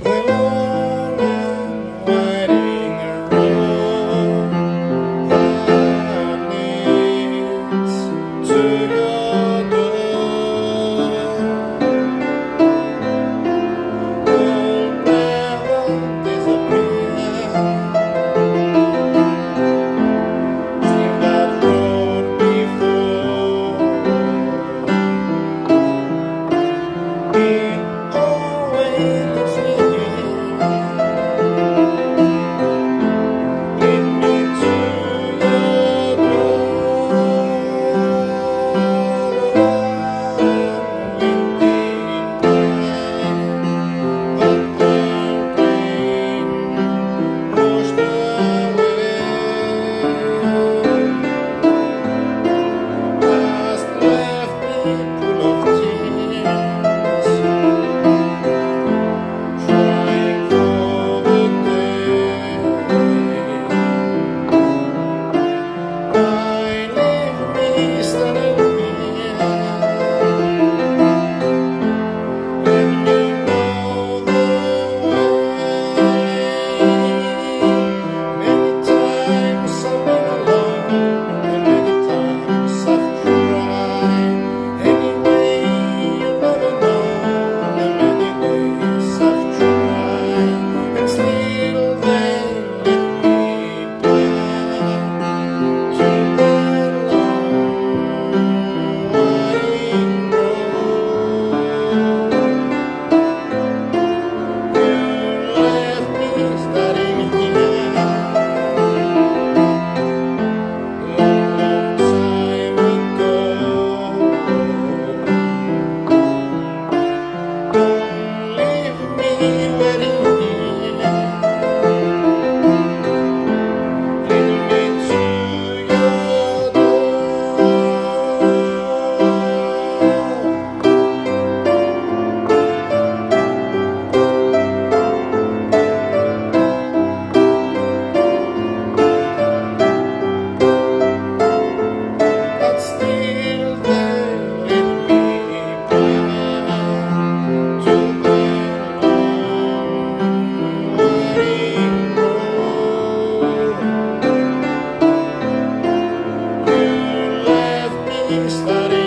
Well, study, study.